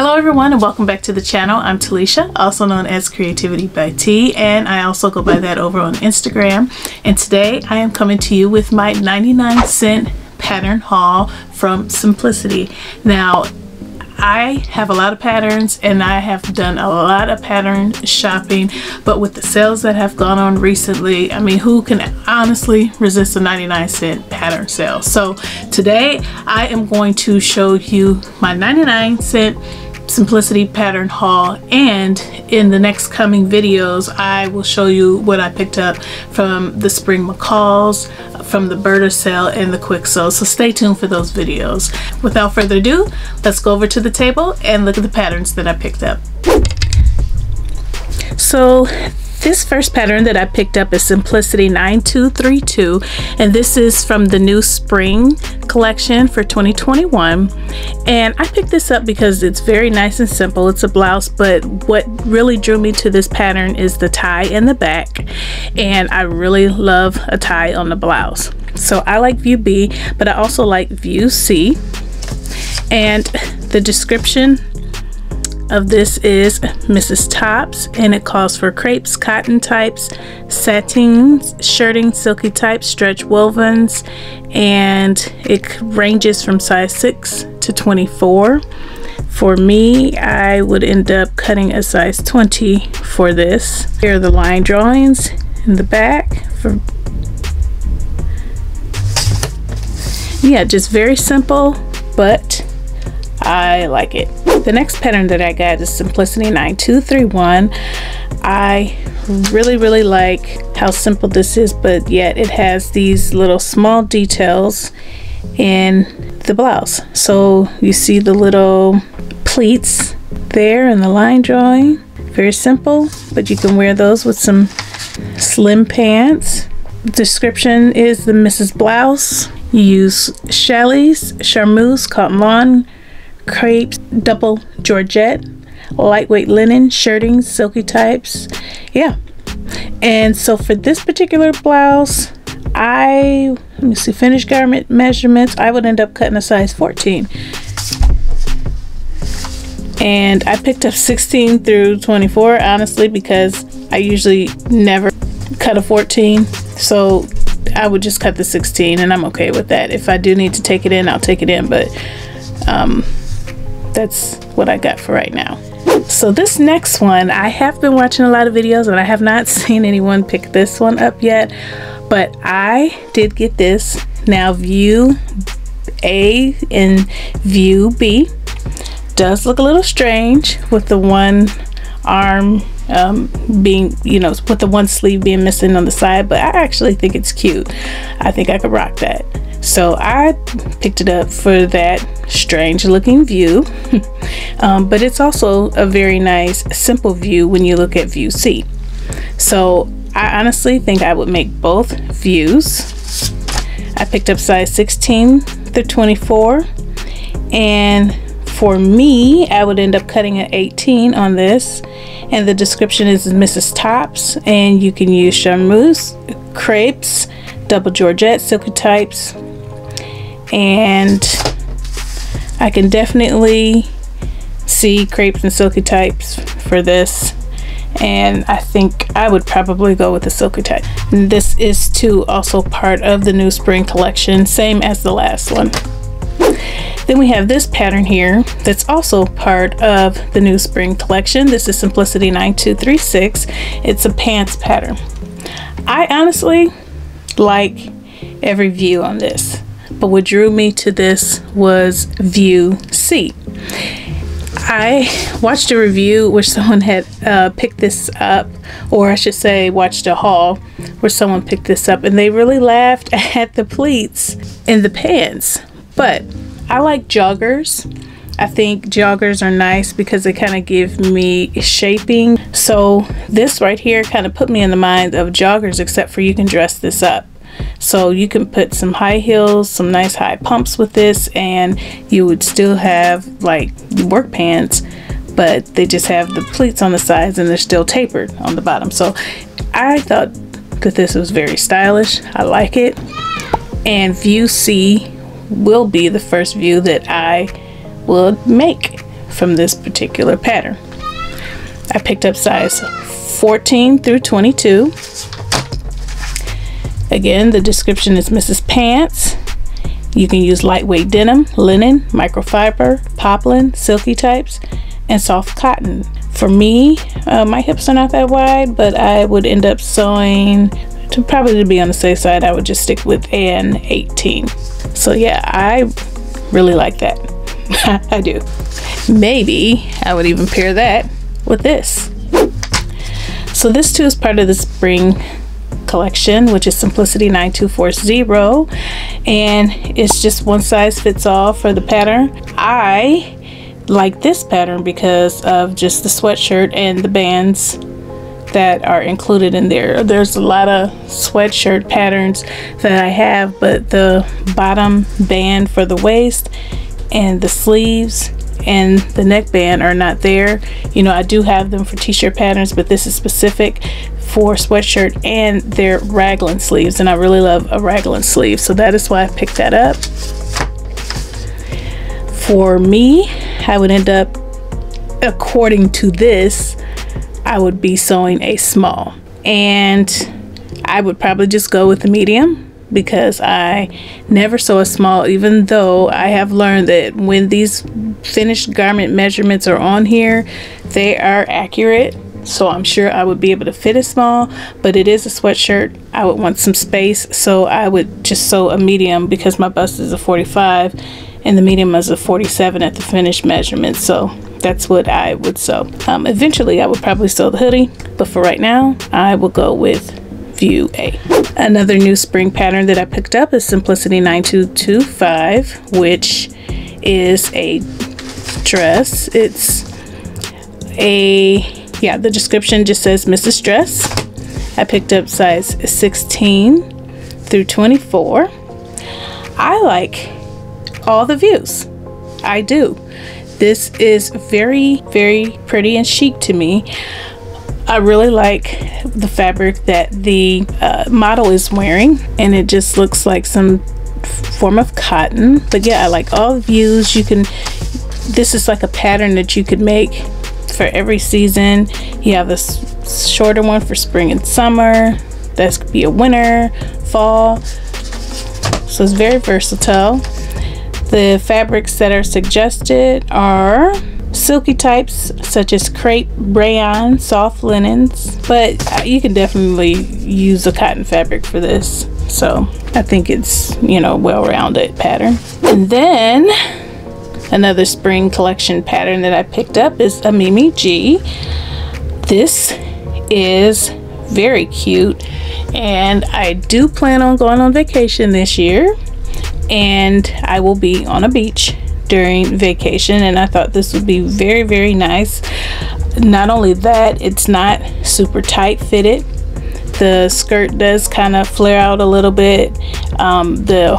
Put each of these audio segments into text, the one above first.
Hello everyone and welcome back to the channel. I'm Talisha, also known as CreativiTee by T, and I also go by that over on Instagram. And today I am coming to you with my 99 cent pattern haul from Simplicity. Now, I have a lot of patterns and I have done a lot of pattern shopping but with the sales that have gone on recently I mean who can honestly resist a 99 cent pattern sale so today I am going to show you my 99 cent simplicity pattern haul and in the next coming videos I will show you what I picked up from the spring McCalls from the Burda sale and the Kwik Sew. So stay tuned for those videos. Without further ado let's go over to the table and look at the patterns that I picked up. So this first pattern that I picked up is Simplicity 9232 and this is from the new spring collection for 2021 and I picked this up because it's very nice and simple. It's a blouse but what really drew me to this pattern is the tie in the back and I really love a tie on the blouse. So I like view B but I also like view C. And the description of this is Misses' Tops and it calls for crepes, cotton types, satins, shirting, silky types, stretch wovens, and it ranges from size 6 to 24. For me, I would end up cutting a size 20 for this. Here are the line drawings in the back for yeah, just very simple, but I like it. The next pattern that I got is Simplicity 9231. I really, really like how simple this is, but yet it has these little small details in the blouse. So you see the little pleats there in the line drawing. Very simple, but you can wear those with some slim pants. Description is the Misses' Blouse. You use challis, charmeuse, cotton lawn, crepes, double georgette, lightweight linen, shirting, silky types. Yeah. And so for this particular blouse, I, let me see, finished garment measurements, I would end up cutting a size 14. And I picked up 16 through 24, honestly, because I usually never cut a 14. So I would just cut the 16 and I'm okay with that. If I do need to take it in, I'll take it in. But um, that's what I got for right now. So this next one, I have been watching a lot of videos and I have not seen anyone pick this one up yet, but I did get this. Now view A and view B does look a little strange with the one arm um, being, you know, with the one sleeve being missing on the side, but I actually think it's cute. I think I could rock that. So I picked it up for that strange looking view, um, but it's also a very nice simple view when you look at view C. So I honestly think I would make both views. I picked up size 16 through 24 and for me I would end up cutting an 18 on this and the description is Misses' Tops and you can use charmeuse, crepes, double georgette, silky types, and I can definitely see crepes and silky types for this and I think I would probably go with the silky type. This is too also part of the new spring collection, same as the last one. Then we have this pattern here that's also part of the new spring collection. This is Simplicity 9236. It's a pants pattern. I honestly like every view on this but what drew me to this was view C. I watched a review where someone had uh, picked this up, or I should say, watched a haul where someone picked this up, and they really laughed at the pleats in the pants. But I like joggers. I think joggers are nice because they kind of give me shaping. So this right here kind of put me in the mind of joggers, except for you can dress this up. So you can put some high heels, some nice high pumps with this and you would still have like work pants but they just have the pleats on the sides and they're still tapered on the bottom. So I thought that this was very stylish. I like it. And view C will be the first view that I will make from this particular pattern. I picked up size 14 through 22. Again, the description is Misses' Pants. You can use lightweight denim, linen, microfiber, poplin, silky types, and soft cotton. For me, uh, my hips are not that wide, but I would end up sewing to probably to be on the safe side. I would just stick with an 18. So yeah, I really like that. I do. Maybe I would even pair that with this. So this too is part of the spring collection, which is Simplicity 9240. And it's just one size fits all for the pattern. I like this pattern because of just the sweatshirt and the bands that are included in there. There's a lot of sweatshirt patterns that I have, but the bottom band for the waist and the sleeves and the neckband are not there. You know, I do have them for t-shirt patterns, but this is specific for sweatshirt and their raglan sleeves, and I really love a raglan sleeve, so that is why I picked that up. For me, I would end up, according to this, I would be sewing a small. And I would probably just go with the medium because I never sew a small, even though I have learned that when these finished garment measurements are on here, they are accurate. So I'm sure I would be able to fit a small, but it is a sweatshirt. I would want some space, so I would just sew a medium because my bust is a 45 and the medium is a 47 at the finished measurement. So that's what I would sew. Um, eventually, I would probably sew the hoodie, but for right now, I will go with View A. Another new spring pattern that I picked up is Simplicity 9225, which is a dress. It's a, yeah, the description just says Misses' Dress. I picked up size 16 through 24. I like all the views. I do. This is very, very pretty and chic to me. I really like the fabric that the uh, model is wearing and it just looks like some form of cotton. But yeah, I like all the views. You can, this is like a pattern that you could make for every season. You have this shorter one for spring and summer. That could be a winter, fall. So it's very versatile. The fabrics that are suggested are silky types such as crepe, rayon, soft linens, but you can definitely use a cotton fabric for this. So I think it's, you know, well-rounded pattern. And then another spring collection pattern that I picked up is a Mimi G. This is very cute and I do plan on going on vacation this year and I will be on a beach during vacation and I thought this would be very very nice. Not only that it's not super tight fitted the skirt does kind of flare out a little bit. Um, the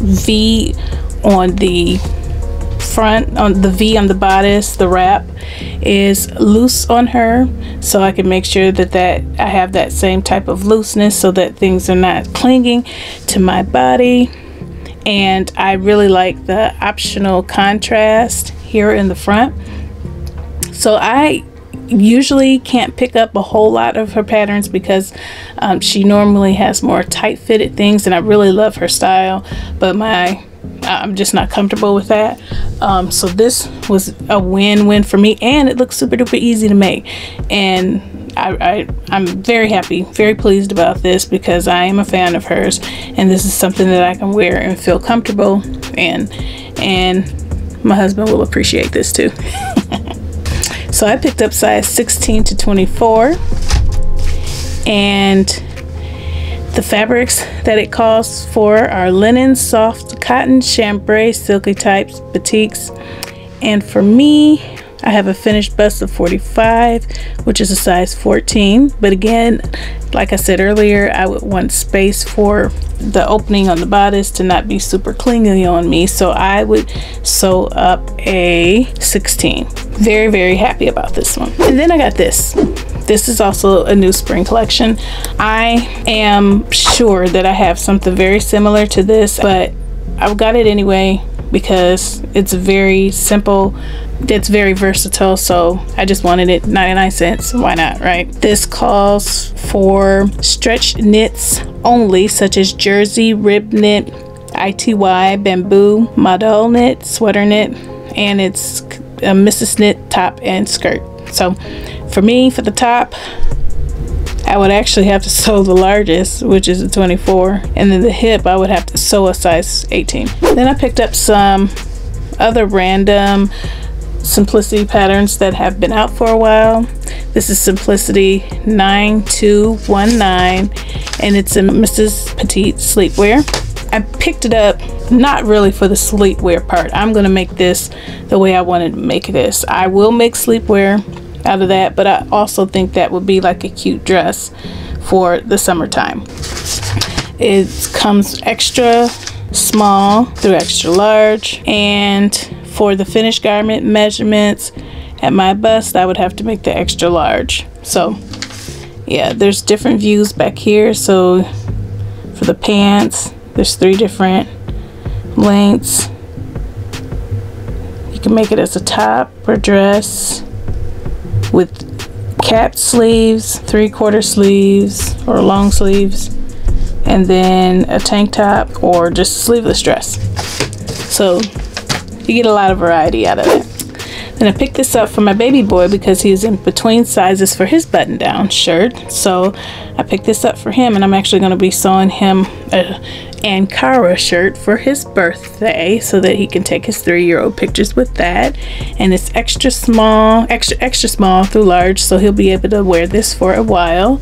V on the front on the V on the bodice the wrap is loose on her so I can make sure that that I have that same type of looseness so that things are not clinging to my body and I really like the optional contrast here in the front. So I usually can't pick up a whole lot of her patterns because um, she normally has more tight fitted things and I really love her style but my I'm just not comfortable with that. Um, so this was a win-win for me and it looks super duper easy to make. And I, I, am very happy, very pleased about this because I am a fan of hers. And this is something that I can wear and feel comfortable and and my husband will appreciate this too. so I picked up size 16 to 24 and the fabrics that it calls for are linen, soft cotton, chambray, silky types, batiks, and for me I have a finished bust of 45, which is a size 14. But again, like I said earlier, I would want space for the opening on the bodice to not be super clingy on me. So I would sew up a 16. Very, very happy about this one. And then I got this. This is also a new spring collection. I am sure that I have something very similar to this, but I've got it anyway because it's very simple it's very versatile so I just wanted it 99 cents why not right this calls for stretch knits only such as jersey rib knit ITY bamboo modal knit sweater knit and it's a Misses' Knit top and skirt so for me for the top I would actually have to sew the largest, which is a 24, and then the hip I would have to sew a size 18. Then I picked up some other random simplicity patterns that have been out for a while. This is Simplicity 9219 and it's a Misses' Petite sleepwear. I picked it up not really for the sleepwear part. I'm going to make this the way I wanted to make this. I will make sleepwear out of that, but I also think that would be like a cute dress for the summertime. It comes extra small through extra large and for the finished garment measurements at my bust I would have to make the extra large. So yeah there's different views back here. So for the pants there's three different lengths. You can make it as a top or dress with capped sleeves three-quarter sleeves or long sleeves and then a tank top or just sleeveless dress so you get a lot of variety out of it. Then I picked this up for my baby boy because he's in between sizes for his button down shirt. So I picked this up for him and I'm actually going to be sewing him a Ankara shirt for his birthday so that he can take his three-year-old pictures with that. And it's extra small extra extra small through large so he'll be able to wear this for a while.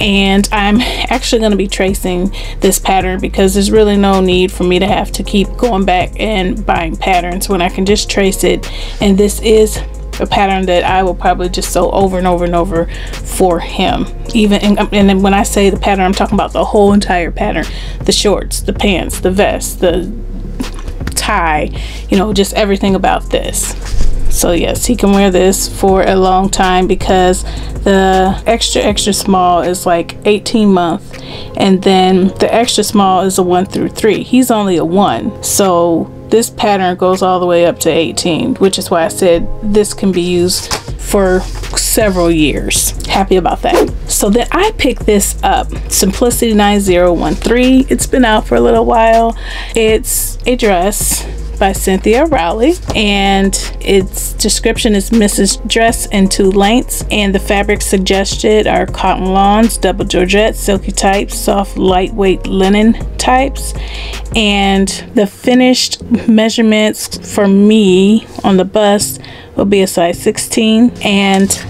And I'm actually going to be tracing this pattern because there's really no need for me to have to keep going back and buying patterns when I can just trace it. And this is a pattern that I will probably just sew over and over and over for him. Even and, um, and then when I say the pattern I'm talking about the whole entire pattern. The shorts the pants the vest the tie you know just everything about this. So yes he can wear this for a long time because the extra extra small is like 18 month and then the extra small is a one through three. He's only a one so this pattern goes all the way up to 18 which is why I said this can be used for several years. Happy about that. So then I picked this up Simplicity 9013 it's been out for a little while. It's a dress by Cynthia Rowley and its description is Misses' Dress in two lengths and the fabrics suggested are cotton lawns, double georgette, silky types, soft lightweight linen types and the finished measurements for me on the bust will be a size 16 and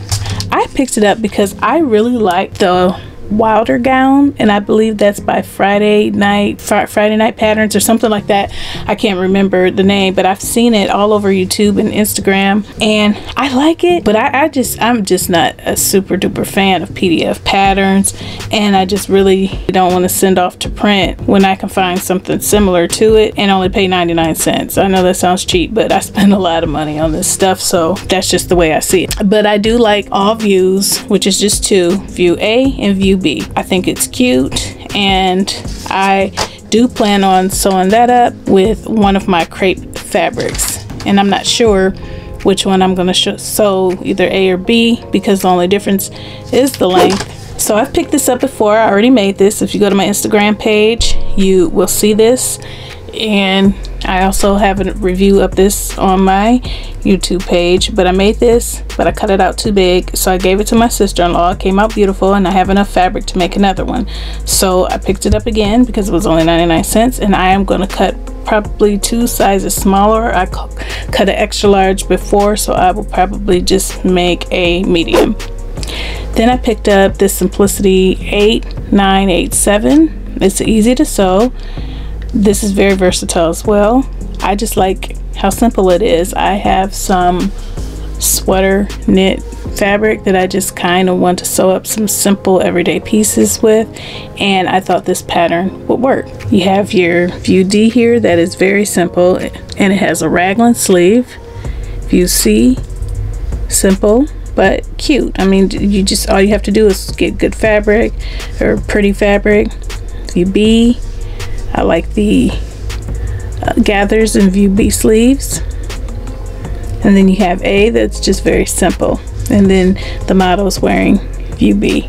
I picked it up because I really like the Wilder gown and I believe that's by Friday night fr Friday night patterns or something like that. I can't remember the name but I've seen it all over YouTube and Instagram and I like it but I, I just I'm just not a super duper fan of PDF patterns and I just really don't want to send off to print when I can find something similar to it and only pay 99 cents. I know that sounds cheap but I spend a lot of money on this stuff so that's just the way I see it. But I do like all views which is just two view A and view be. I think it's cute and I do plan on sewing that up with one of my crepe fabrics and I'm not sure which one I'm going to sew either A or B because the only difference is the length. So I've picked this up before. I already made this. If you go to my Instagram page, you will see this and I also have a review of this on my YouTube page but I made this but I cut it out too big. So I gave it to my sister-in-law. It came out beautiful and I have enough fabric to make another one. So I picked it up again because it was only 99 cents and I am going to cut probably two sizes smaller. I cut an extra large before so I will probably just make a medium. Then I picked up this Simplicity 8987 it's easy to sew this is very versatile as well. I just like how simple it is. I have some sweater knit fabric that I just kind of want to sew up some simple everyday pieces with and I thought this pattern would work. You have your view D here that is very simple and it has a raglan sleeve. View C, simple but cute. I mean you just all you have to do is get good fabric or pretty fabric. View B, I like the uh, gathers in view B sleeves. And then you have A that's just very simple. And then the model is wearing view B.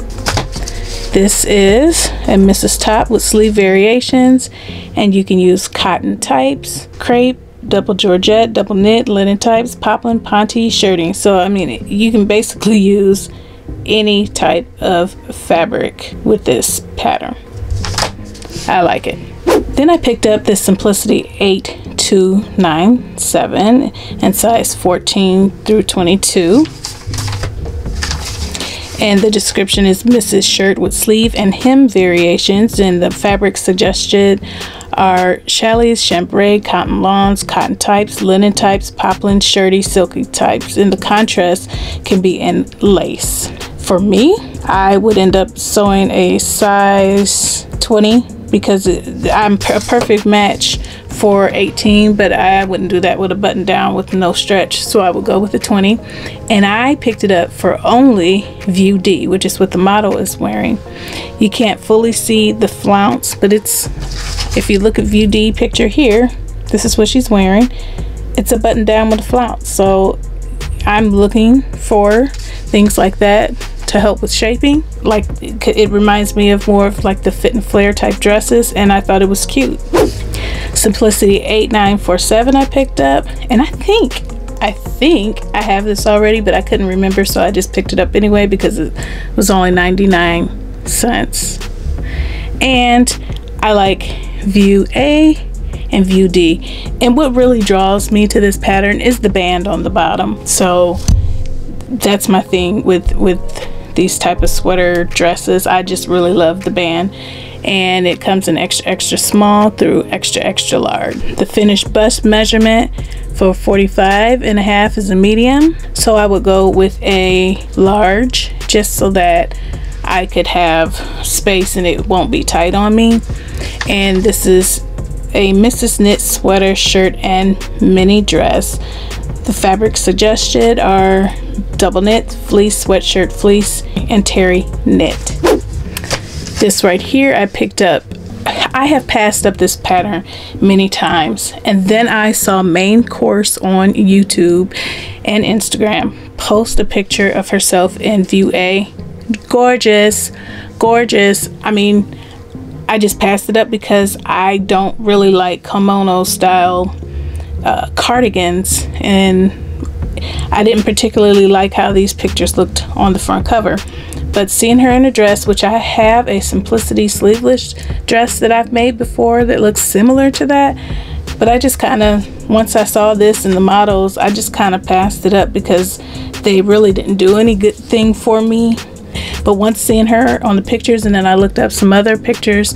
This is a Misses' Top with sleeve variations and you can use cotton types, crepe, double georgette, double knit, linen types, poplin, ponte, shirting. So I mean you can basically use any type of fabric with this pattern. I like it. Then I picked up this Simplicity 8297 in size 14 through 22. And the description is Misses' Shirt with sleeve and hem variations. And the fabric suggested are challis, chambray, cotton lawns, cotton types, linen types, poplin, shirty, silky types. And the contrast can be in lace. For me, I would end up sewing a size 20 because I'm a perfect match for 18 but I wouldn't do that with a button down with no stretch so I would go with the 20 and I picked it up for only view D which is what the model is wearing. You can't fully see the flounce but it's if you look at view D picture here this is what she's wearing. It's a button down with a flounce so I'm looking for things like that to help with shaping. Like it reminds me of more of like the fit and flare type dresses and I thought it was cute. Simplicity 8947 I picked up and I think I think I have this already but I couldn't remember so I just picked it up anyway because it was only 99 cents. And I like view A and view D. And what really draws me to this pattern is the band on the bottom. So that's my thing with with these type of sweater dresses. I just really love the band and it comes in extra extra small through extra extra large. The finished bust measurement for 45 and a half is a medium. So I would go with a large just so that I could have space and it won't be tight on me. And this is a Misses' Knit sweater, shirt, and mini dress. The fabrics suggested are double knit, fleece, sweatshirt, fleece, and terry knit. This right here I picked up I have passed up this pattern many times and then I saw main course on YouTube and Instagram post a picture of herself in view A gorgeous gorgeous I mean I just passed it up because I don't really like kimono style uh, cardigans and I didn't particularly like how these pictures looked on the front cover. But seeing her in a dress, which I have a Simplicity sleeveless dress that I've made before that looks similar to that. But I just kind of, once I saw this in the models, I just kind of passed it up because they really didn't do any good thing for me. But once seeing her on the pictures and then I looked up some other pictures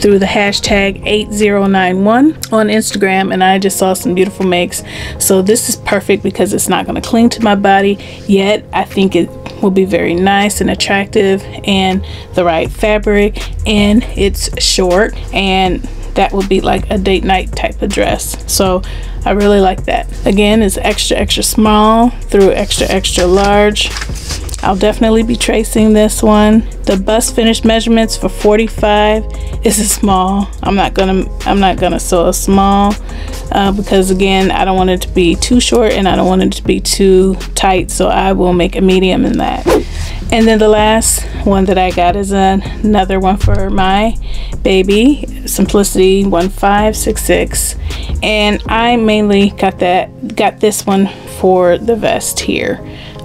through the hashtag 8091 on Instagram and I just saw some beautiful makes. So this is perfect because it's not going to cling to my body yet. I think it will be very nice and attractive and the right fabric and it's short and that would be like a date night type of dress. So I really like that. Again, it's extra extra small through extra extra large I'll definitely be tracing this one. The bust finish measurements for 45 is a small. I'm not gonna I'm not gonna sew a small uh, because again I don't want it to be too short and I don't want it to be too tight so I will make a medium in that. And then the last one that I got is another one for my baby, Simplicity 1566. And I mainly got that got this one for the vest here,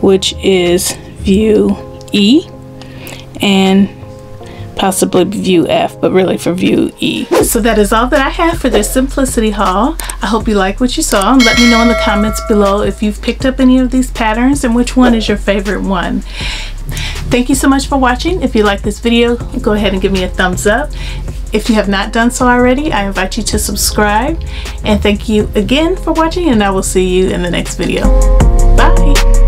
which is view E and possibly view F, but really for view E. So that is all that I have for this Simplicity haul. I hope you like what you saw. Let me know in the comments below if you've picked up any of these patterns and which one is your favorite one. Thank you so much for watching. If you like this video, go ahead and give me a thumbs up. If you have not done so already, I invite you to subscribe. And thank you again for watching and I will see you in the next video. Bye!